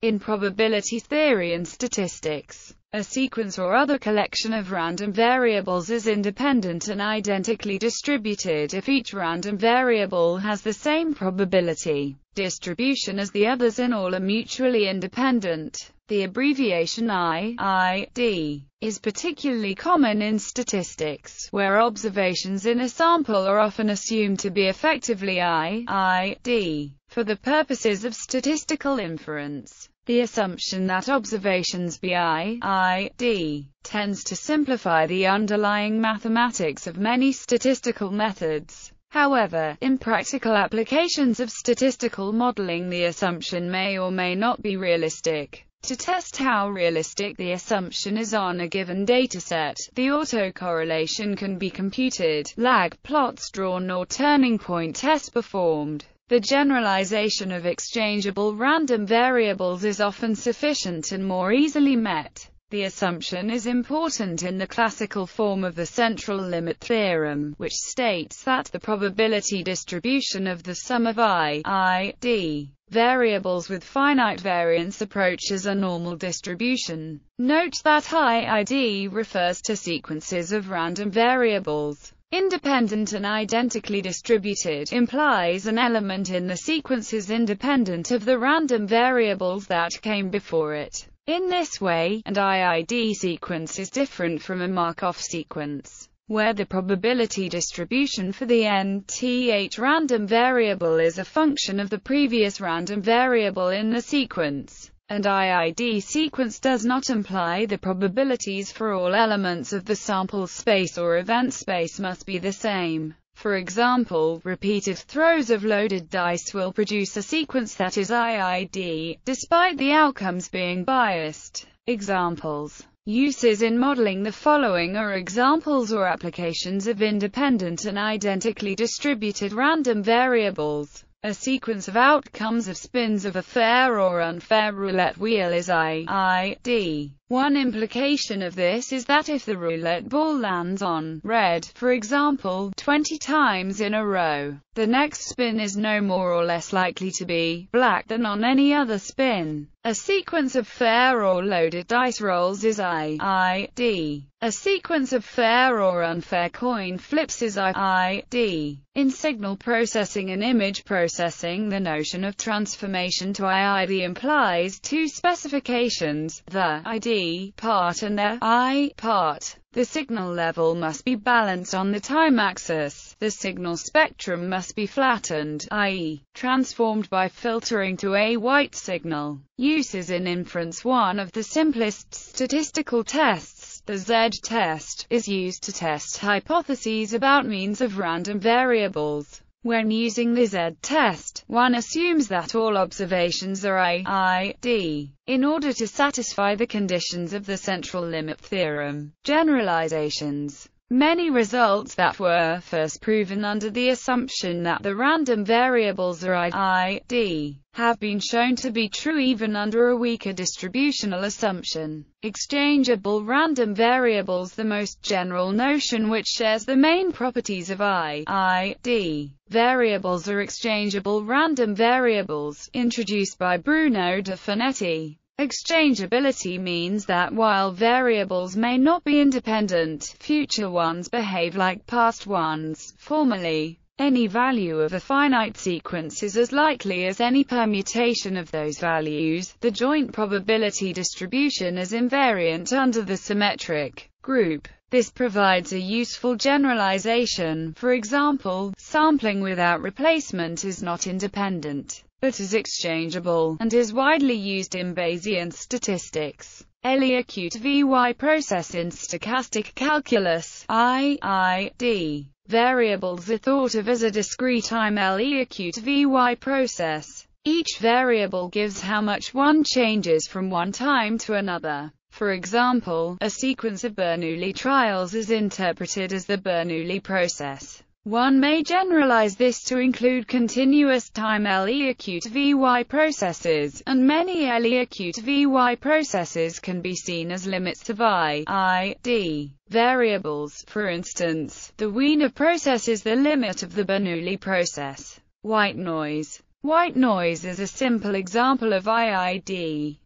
In probability theory and statistics, a sequence or other collection of random variables is independent and identically distributed if each random variable has the same probability distribution as the others and all are mutually independent. The abbreviation IID is particularly common in statistics, where observations in a sample are often assumed to be effectively IID for the purposes of statistical inference. The assumption that observations be IID tends to simplify the underlying mathematics of many statistical methods. However, in practical applications of statistical modeling the assumption may or may not be realistic. To test how realistic the assumption is on a given dataset, the autocorrelation can be computed, lag plots drawn or turning point tests performed. The generalization of exchangeable random variables is often sufficient and more easily met. The assumption is important in the classical form of the central limit theorem, which states that the probability distribution of the sum of i, i, d variables with finite variance approaches a normal distribution. Note that IID refers to sequences of random variables. Independent and identically distributed implies an element in the sequence is independent of the random variables that came before it. In this way, an IID sequence is different from a Markov sequence, where the probability distribution for the nth random variable is a function of the previous random variable in the sequence and IID sequence does not imply the probabilities for all elements of the sample space or event space must be the same. For example, repeated throws of loaded dice will produce a sequence that is IID, despite the outcomes being biased. Examples Uses in modeling The following are examples or applications of independent and identically distributed random variables. A sequence of outcomes of spins of a fair or unfair roulette wheel is I, I, D. One implication of this is that if the roulette ball lands on red, for example, 20 times in a row, the next spin is no more or less likely to be black than on any other spin. A sequence of fair or loaded dice rolls is I, I, D. A sequence of fair or unfair coin flips is I, I, D. In signal processing and image processing the notion of transformation to IID implies two specifications, the ID part and the I part. The signal level must be balanced on the time axis. The signal spectrum must be flattened, i.e., transformed by filtering to a white signal. Uses in inference One of the simplest statistical tests, the Z-test, is used to test hypotheses about means of random variables. When using the Z-test, one assumes that all observations are I, I, D, in order to satisfy the conditions of the central limit theorem. Generalizations Many results that were first proven under the assumption that the random variables are i, i, d, have been shown to be true even under a weaker distributional assumption. Exchangeable random variables The most general notion which shares the main properties of i, i, d, variables are exchangeable random variables, introduced by Bruno de Finetti. Exchangeability means that while variables may not be independent, future ones behave like past ones. Formally, any value of a finite sequence is as likely as any permutation of those values. The joint probability distribution is invariant under the symmetric group. This provides a useful generalization. For example, sampling without replacement is not independent but is exchangeable, and is widely used in Bayesian statistics. LE-acute VY process in stochastic calculus, I, I, D. Variables are thought of as a discrete time LE-acute VY process. Each variable gives how much one changes from one time to another. For example, a sequence of Bernoulli trials is interpreted as the Bernoulli process. One may generalize this to include continuous time LE-acute VY processes, and many LE-acute VY processes can be seen as limits of I, I, D variables. For instance, the Wiener process is the limit of the Bernoulli process. White noise White noise is a simple example of IID.